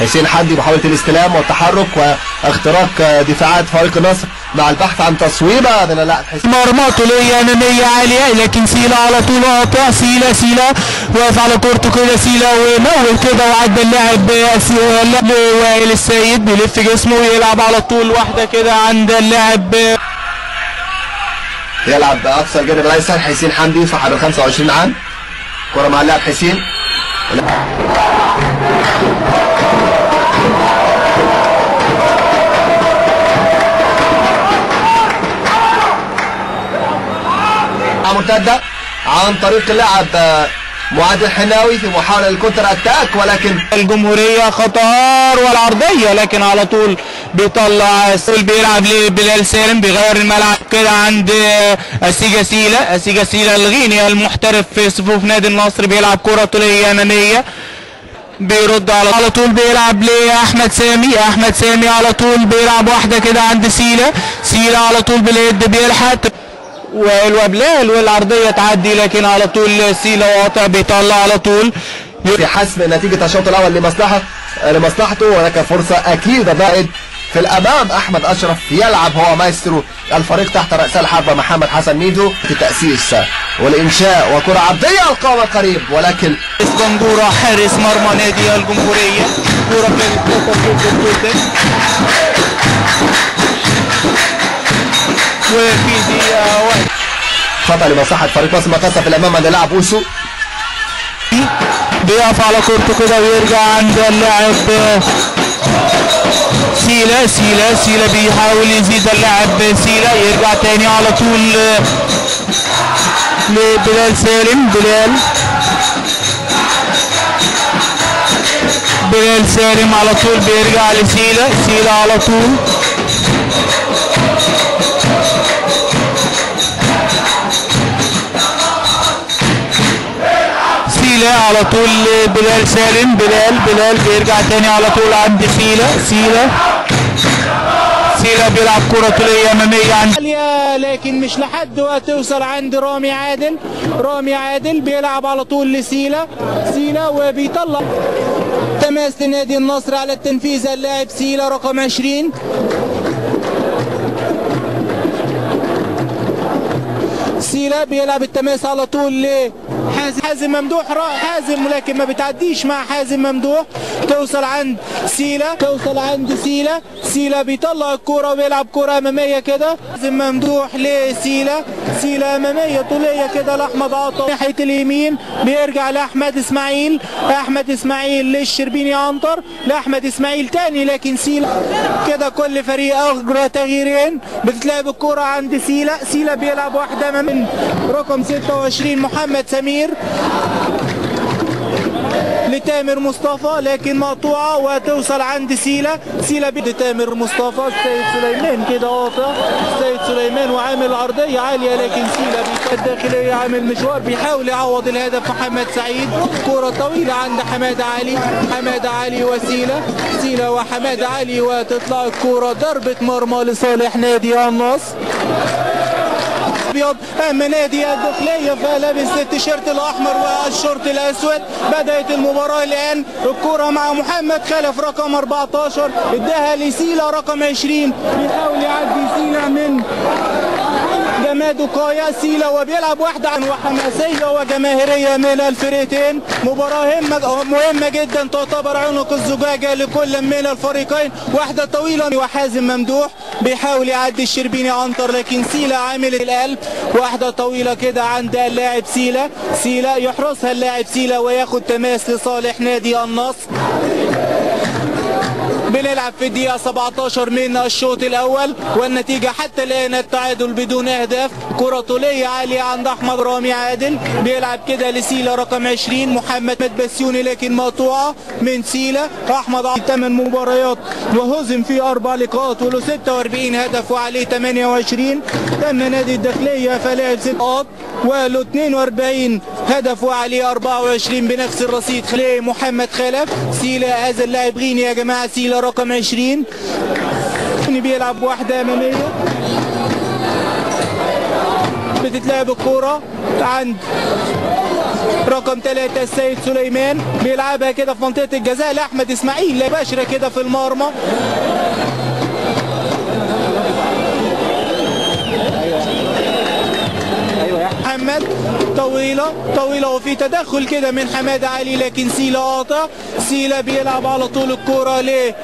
حسين حمدي محاولة الاستلام والتحرك واختراق دفاعات فريق النصر مع البحث عن تصويبة من اللاعب حسين. طولية أمامية عالية لكن سيلا على طول قاطع سيلا سيلا. واقف على كورته كده سيلا ومول كده وعدى اللاعب لوائل السيد بيلف جسمه ويلعب على طول واحدة كده عند اللاعب. يلعب اقصى الجانب الأيسر حسين حمدي صاحب ال 25 عام. كرة مع اللاعب حسين. مرتدة عن طريق اللاعب معاد الحناوي في محاولة للكونتر أتاك ولكن الجمهورية خطر والعرضية لكن على طول بيطلع سول بيلعب لبلال سالم بيغير الملعب كده عند أسيجا سيلا. أسيجا سيلا الغيني المحترف في صفوف نادي النصر بيلعب كرة طولية امامية بيرد على على طول بيلعب لاحمد سامي. أحمد سامي على طول بيلعب واحدة كده عند سيلا. سيلا على طول باليد بيلحق. والوبلال والعرضية تعدي لكن على طول سيلا واقع بيطلع على طول. في حسم نتيجة الشوط الأول لمصلحة لمصلحته وهناك فرصة أكيد ضائد في الأمام أحمد أشرف يلعب هو مايسترو الفريق تحت رأسه الحربة محمد حسن ميدو في تأسيس والإنشاء وكرة عرضية القامة قريب ولكن إسكندورة حارس مرمى نادي الجمهورية. كرة كانت جدا جدا واحد خطأ لمصلحة فريق مصر مقاصة في الأمام عند لاعب أوسو. بيقف على كورته كده ويرجع عند اللاعب. سيلا سيلا سيلا بيحاول يزيد اللاعب. سيلا يرجع تاني على طول. لبلال سالم بلال. بلال سالم على طول بيرجع لسيلا سيلا على طول. سيلا على طول بلال سالم بلال بلال بيرجع تاني على طول عند سيلا سيلا سيلا بيلعب كرة طولية أمامية عند لكن مش لحد وقت توصل عند رامي عادل. رامي عادل بيلعب على طول لسيلا سيلا وبيطلع. تماس لنادي النصر على التنفيذ اللاعب سيلا رقم 20 سيلا بيلعب التماس على طول لحازم حازم. ممدوح حازم لكن ما بتعديش مع حازم ممدوح. توصل عند سيلا توصل عند سيلا. سيلا بيطلع الكرة وبيلعب كرة أمامية كده. حازم ممدوح لسيلا. سيلا أمامية طولية كده لأحمد عطا ناحية اليمين بيرجع لأحمد إسماعيل. أحمد إسماعيل للشربيني عنتر لأحمد إسماعيل تاني لكن سيلا كده كل فريق أجرى تغييرين. بتتلعب الكرة عند سيلا. سيلا بيلعب واحدة من رقم 26 محمد سمير. لتامر مصطفى لكن مقطوعة وتوصل عند سيلا سيلا بيد تامر مصطفى السيد سليمان كده قاطع السيد سليمان وعامل عرضية عالية لكن سيلا الداخلية عامل مشوار بيحاول يعوض الهدف. محمد سعيد كرة طويلة عند حماد علي. حماد علي وسيلا سيلا وحماد علي وتطلع الكرة ضربة مرمى لصالح نادي النصر. ابيض أما نادي الداخليه فلابس التيشيرت الأحمر والشورت الأسود. بدأت المباراة الآن الكرة مع محمد خلف رقم 14 اداها لسيلا رقم 20 بيحاول يعدي سيلا من جماد وقايا سيلا وبيلعب واحدة وحماسية وجماهيرية من الفريقين. مباراة مهمة جدا تعتبر عنق الزجاجة لكل من الفريقين. واحدة طويلة وحازم ممدوح بيحاول يعدي الشربيني عنتر لكن سيلا عامل القلب. واحدة طويلة كده عند اللاعب سيلا. سيلا يحرسها اللاعب سيلا وياخد تماس لصالح نادي النصر. بنلعب في الدقيقة 17 من الشوط الأول والنتيجة حتى الآن التعادل بدون أهداف. كرة طولية عالية عند أحمد رامي عادل بيلعب كده لسيلا رقم 20 محمد بسيوني لكن مقطوعة من سيلا أحمد عبد 8 مباريات وهزم في أربع لقاءات وله 46 هدف وعليه 28 تم نادي الداخلية فلاعب ست نقاط وله 42 هدف وعليه 24 بنفس الرصيد خليه محمد خلف. سيلا هذا اللاعب غيني يا جماعة سيلا رقم 20 بيلعب واحدة أمامية بتتلعب الكورة عند رقم ثلاثة السيد سليمان. بيلعبها كده في منطقة الجزاء لأحمد إسماعيل مباشرة كده في المرمى. محمد. طويلة طويلة وفي تدخل كده من حماد علي لكن سيلا قاطع سيلا بيلعب على طول الكرة ليه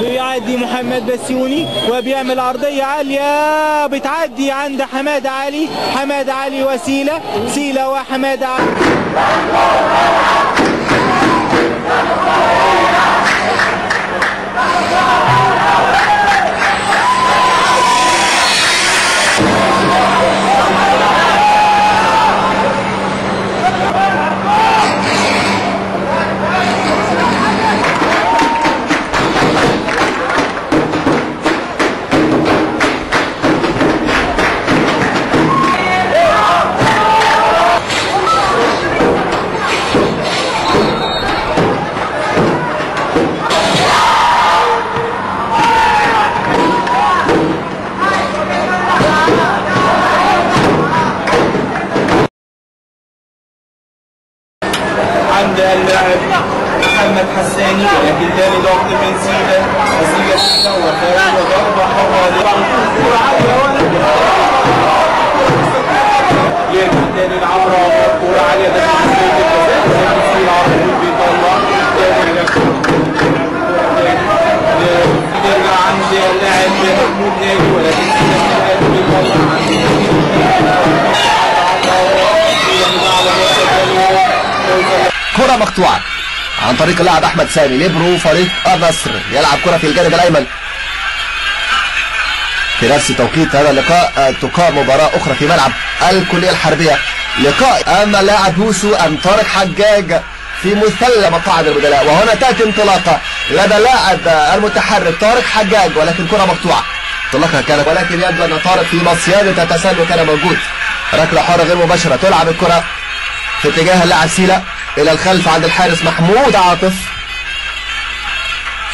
بيعدي محمد بسيوني وبيعمل عرضية عالية. بتعدي عند حماد علي. حماد علي وسيلة سيلا وحماد علي. محمد حساني ولكن ثاني ضغط من سيدة وسيدة سيدة وخارج وضربة حرة كرة عالية تاني ولكن تاني بيطلع كرة مقطوعة عن طريق اللاعب أحمد سامي ليبرو فريق النصر يلعب كرة في الجانب الأيمن. في نفس توقيت هذا اللقاء آه، تقام مباراة أخرى في ملعب الكلية الحربية. لقاء اما اللاعب يوسو ام طارق حجاج في مثلث مقاعد البدلاء. وهنا تأتي انطلاقة لدى اللاعب آه، المتحرك طارق حجاج ولكن كرة مقطوعة. انطلاقها كانت ولكن يبدو أن طارق في مصيدة التسلل كان موجود. ركلة حرة غير مباشرة تلعب الكرة في اتجاه اللاعب سيلا. إلى الخلف عند الحارس محمود عاطف.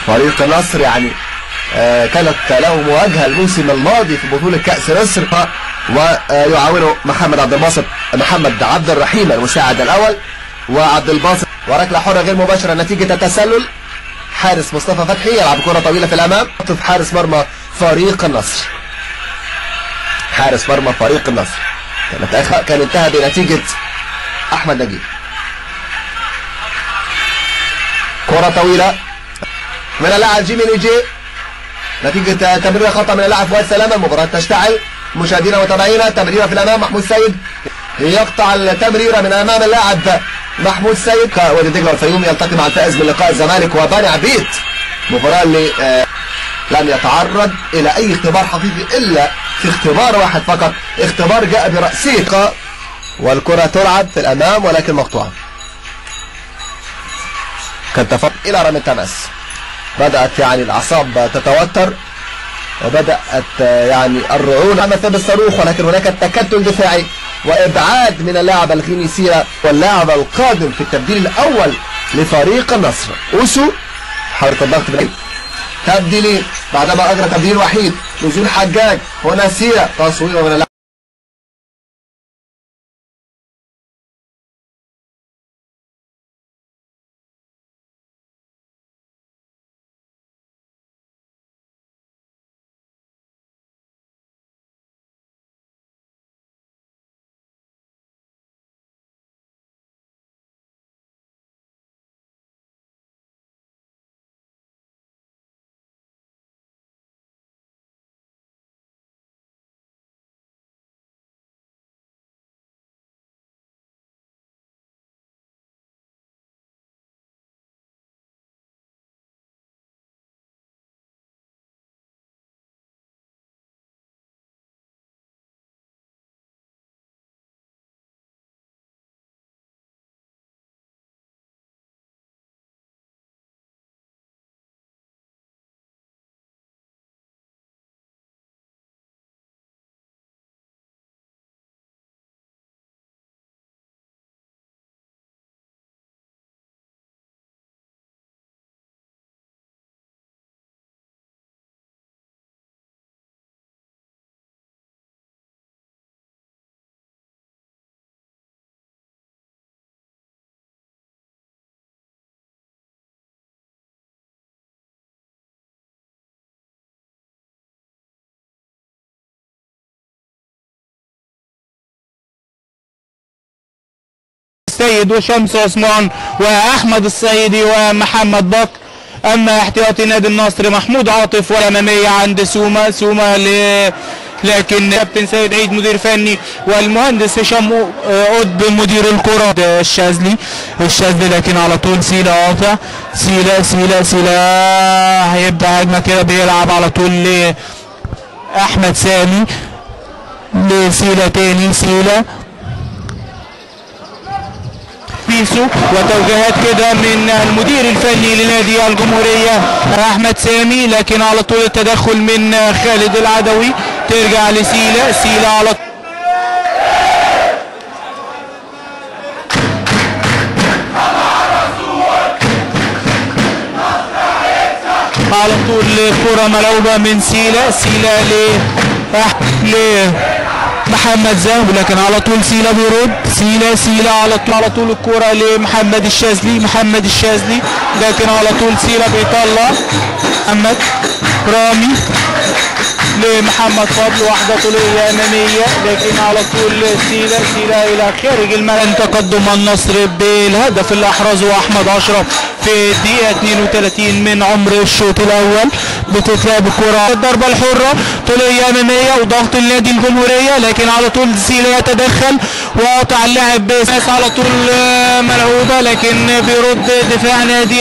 فريق النصر يعني آه كانت له مواجهه الموسم الماضي في بطولة كأس مصر ويعاونه محمد عبد الباسط محمد عبد الرحيم المساعد الأول وعبد الباسط. وركلة حرة غير مباشرة نتيجة التسلل حارس مصطفى فتحي يلعب كرة طويلة في الأمام. عاطف حارس مرمى فريق النصر. حارس مرمى فريق النصر. كانت كان انتهى بنتيجة أحمد نجيب. كرة طويلة. من اللاعب جيمي نيجي. نتيجة تمريرة خطأ من اللاعب فؤاد سلامة. المباراة تشتعل. مشاهدينا ومتابعينا تمريرة في الأمام محمود سيد. يقطع التمريرة من أمام اللاعب محمود سيد. وادي دجلة والفيوم يلتقي مع الفائز من لقاء الزمالك وبني عبيد مباراة اللي آه لم يتعرض إلى أي اختبار حقيقي إلا في اختبار واحد فقط. اختبار جاء برأسية والكرة تلعب في الأمام ولكن مقطوعة. كان تفضل إلى رمي التماس. بدأت يعني الأعصاب تتوتر وبدأت يعني الرعون. مثل الصاروخ ولكن هناك تكتل دفاعي وإبعاد من اللاعب الغيني سيرا واللاعب القادم في التبديل الأول لفريق النصر. أوسو حركة الضغط تبديلين بعدما أجرى تبديل وحيد نزول حجاج هنا سيرا تصوير من اللاعب. السيد وشمس عثمان وأحمد الصعيدي ومحمد بكر أما احتياطي نادي النصر محمود عاطف والاماميه عند سوما سوما ل لكن كابتن سيد عيد مدير فني والمهندس هشام قطب مدير الكرة. ده الشاذلي الشاذلي لكن على طول سيلا قاطع سيلا سيلا سيلا. هيبدا هجمه كده بيلعب على طول ل أحمد سامي. لسيلا تاني سيلا. بيسو وتوجيهات كده من المدير الفني لنادي الجمهورية أحمد سامي لكن على طول التدخل من خالد العدوي. ترجع لسيلا سيلا على طول. على طول كرة ملعوبة من سيلا سيلا ل محمد زاهو لكن على طول سيلا بيرد سيلا سيلا على طول على طول الكرة لمحمد الشاذلي محمد الشاذلي. لكن على طول سيلا بيطلع. محمد رامي. لمحمد فضل واحدة طولية أمامية. لكن على طول سيلا سيلا إلى خارج الملعب تقدم النصر بالهدف اللي أحرزه أحمد أشرف في الدقيقة 32 من عمر الشوط الأول بتتلعب الكرة الضربة الحرة. طولية أمامية وضغط النادي الجمهورية. لكن على طول سيلا يتدخل. وقطع اللاعب على طول ملعوبة. لكن بيرد دفاع نادي